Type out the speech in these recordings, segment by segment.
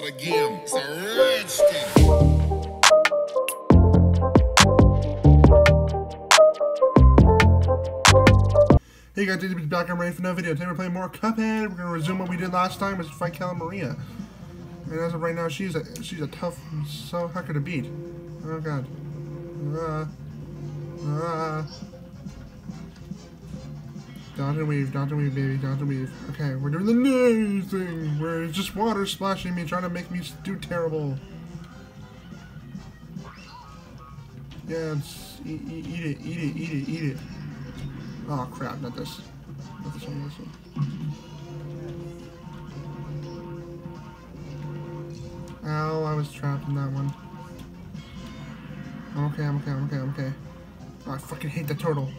It's. Hey guys, JDB's back. I'm ready for another video. Today we're playing more Cuphead. We're gonna resume what we did last time, which is fight Maria. And as of right now, she's a she's a tough, so hard to beat. Oh god. Ah. Dodge and weave, dodge and weave, baby, dodge and weave. Okay, we're doing the nose thing, where it's just water splashing me, trying to make me do terrible. Yeah, eat, eat, eat it, eat it, eat it, eat it. Oh crap, not this. Not this one, this one. Ow, I was trapped in that one. I'm okay, I'm okay, I'm okay, I'm okay. Oh, I fucking hate the turtle.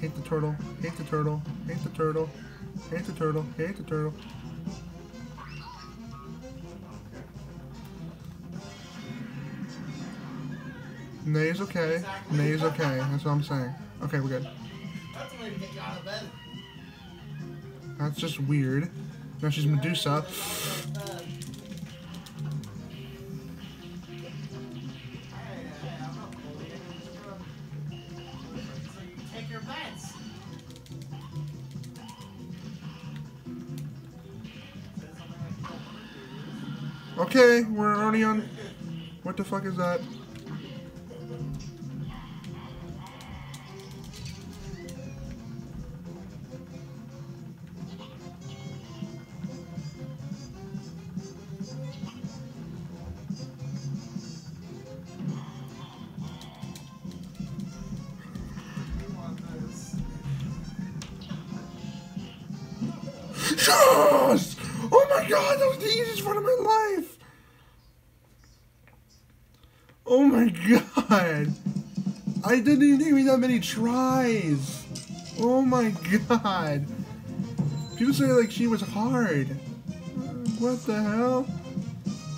Hate the turtle. Hate the turtle. Hate the turtle. Hate the turtle. Hate the turtle. Nay's okay. Nay's okay. That's what I'm saying. Okay, we're good. That's the way to get you out of bed. That's just weird. Now she's Medusa. The fuck is that? Yes! Oh my god, that was the easiest one of my life! Oh my god! I didn't even give me that many tries! Oh my god! People say like she was hard. What the hell?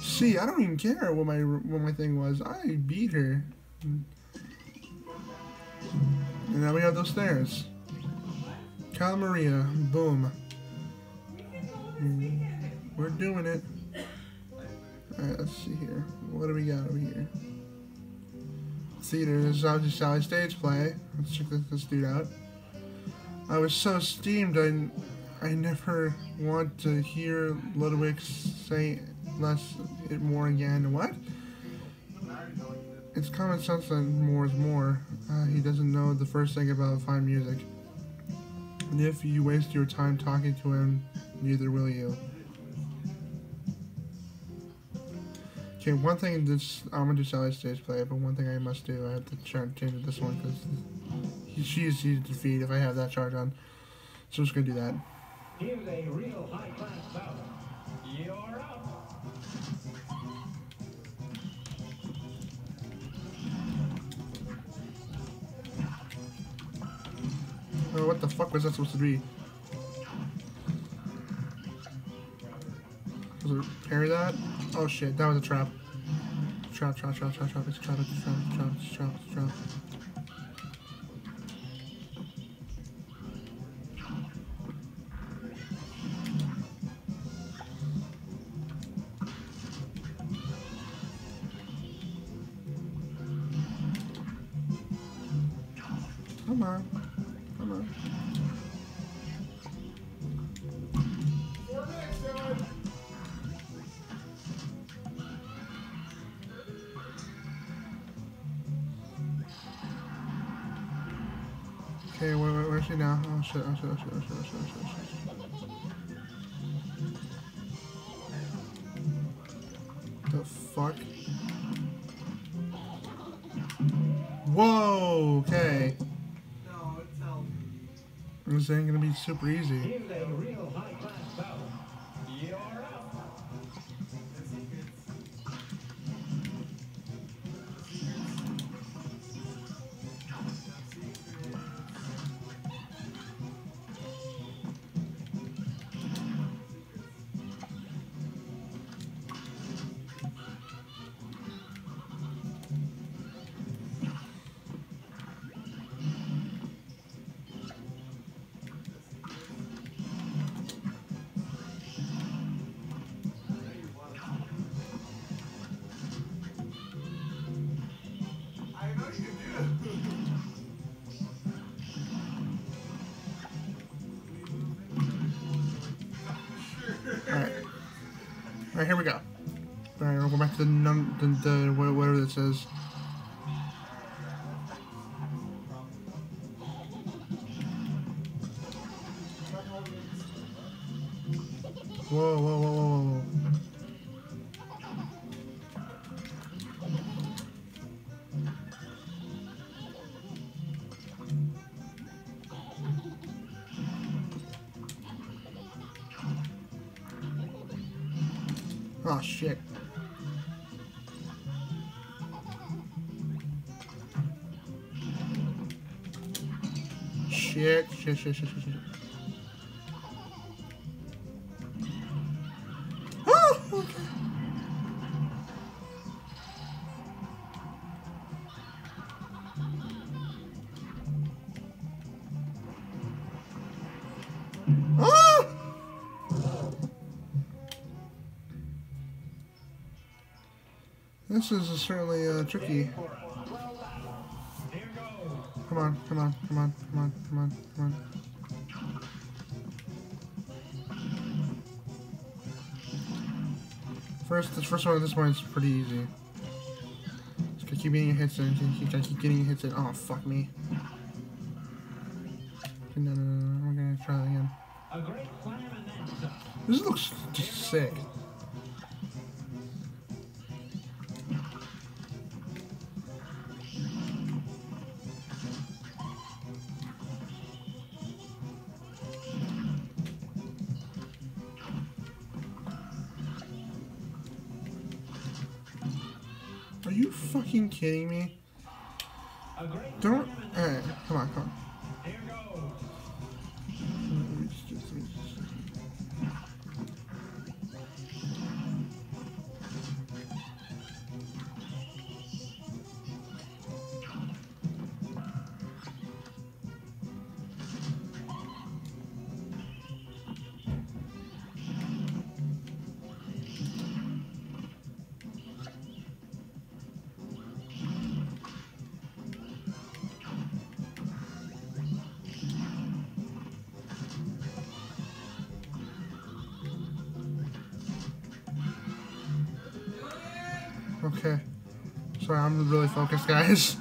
See, I don't even care what my what my thing was. I beat her. And now we have those stairs. Cala Maria, boom. We're doing it. Alright, let's see here. What do we got over here? Theater. This is obviously Sally Stage Play. Let's check this, this dude out. I was so steamed, I, I never want to hear Ludwig say less it more again. What? It's common sense that more is more. Uh, he doesn't know the first thing about fine music. And if you waste your time talking to him, neither will you. Okay, one thing this I'm gonna do Sally stage play, but one thing I must do, I have to and change this one because she is easy to defeat if I have that charge on. So I'm just gonna do that. Here's a real high-class battle. You're up. Oh, what the fuck was that supposed to be? Was it parry that? Oh shit, that was a trap. Trap, trap, trap, trap, trap, it's a trap, it's a trap, trap, it's a trap, it's a trap. Come on. Okay, where, where, where's she now? Oh shit, oh shit, oh shit, oh shit, oh shit, oh shit, oh shit. The fuck? Whoa, okay. No, me. This ain't gonna be super easy. Alright, here we go. Alright, we'll go back to the num the, the whatever. Whoa, whoa, whoa, whoa, whoa. Oh shit. Shit, shit, shit, shit, shit, This is certainly uh, tricky. Come on, come on, come on, come on, come on, come on. First, the first one this one is pretty easy. Just gotta keep getting your hits in. You gotta keep getting your hits in. Oh, fuck me. No, no, no, no. We're gonna try that again. A great slam and then some. This looks just sick. Are you fucking kidding me? Don't. Alright, come on, come on. Okay. Sorry, I'm really focused, guys.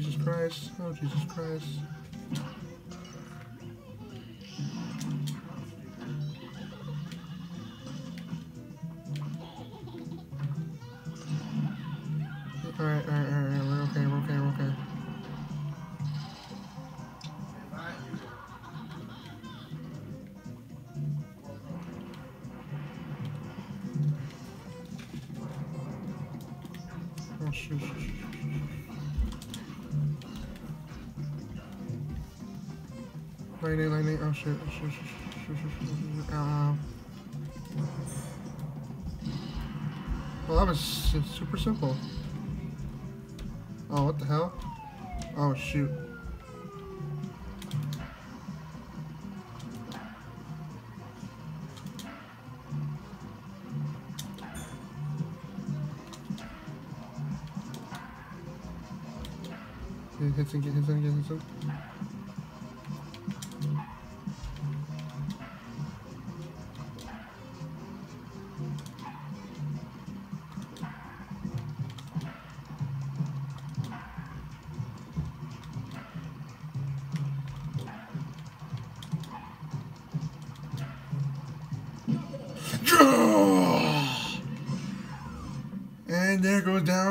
Jesus Christ. Oh, Jesus Christ. Alright, alright, alright, we're okay, we're okay, we're okay. Oh, shoot, Lightning, lightning, oh shit, oh, shoot, shoot, shoot, shoot, shoot, ow, ow. Well, that was super simple. Oh, what the hell? Oh, shoot. Get hits get hits get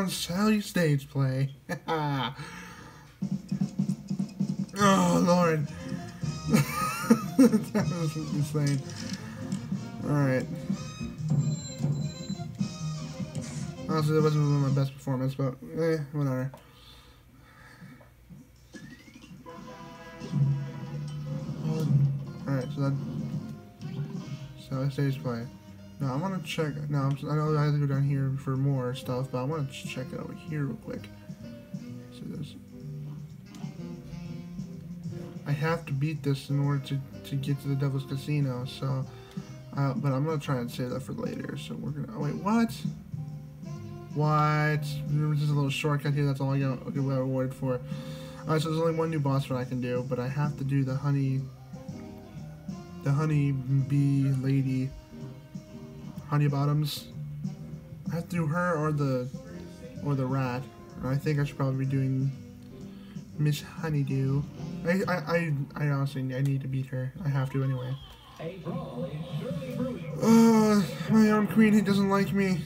goes down Sally stage play. oh lord. that was insane. Alright. Honestly, that wasn't my best performance, but eh, whatever. Alright, so that Sally stage play. No, I want to check. No, I'm, I know I have to go down here for more stuff, but I want to check over here real quick. So this. I have to beat this in order to, to get to the Devil's Casino, so. Uh, but I'm gonna try and save that for later. So we're gonna. Oh wait, what? What? There's just a little shortcut here. That's all I got. Rewarded for. Alright, so there's only one new boss fight I can do, but I have to do the honey. The honey bee lady. Honeybottoms. I have to do her or the or the rat. I think I should probably be doing Miss Honeydew. I I I, I honestly I need to beat her. I have to anyway. A brawl is surely brewing. Uh, my own queen, he doesn't like me.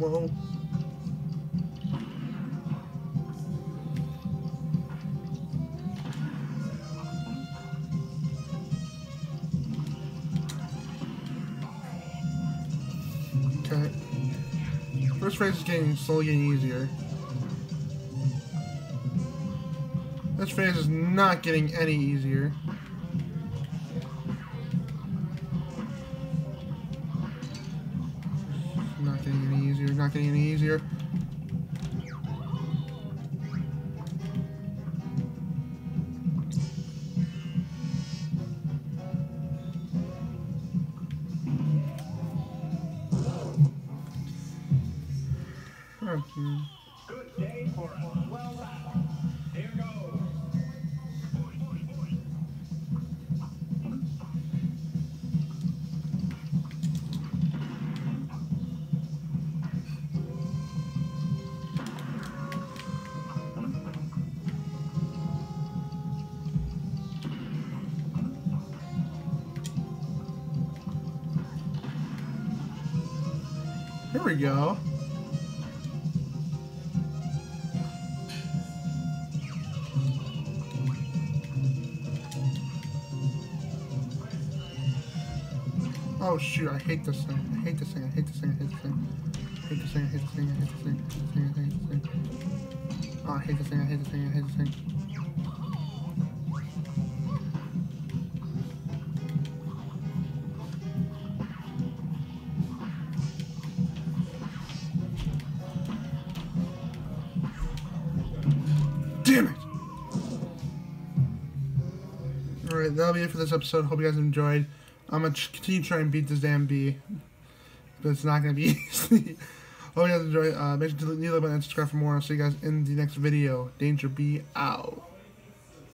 Okay. First phase is getting slowly getting easier. This phase is not getting any easier. Not getting any easier. We go. Oh shoot, I hate this thing. I hate this thing, I hate this thing, I hate this thing. I hate this thing, I hate this thing, I hate this thing, I hate this thing, I hate this thing. Oh, I hate this thing, I hate this thing, I hate this thing. That'll be it for this episode. Hope you guys enjoyed. I'm gonna tr- continue trying to beat this damn bee. But it's not gonna be easy. Hope you guys enjoy. Uh, make sure to leave a button and subscribe for more. I'll see you guys in the next video. Danger Bee out.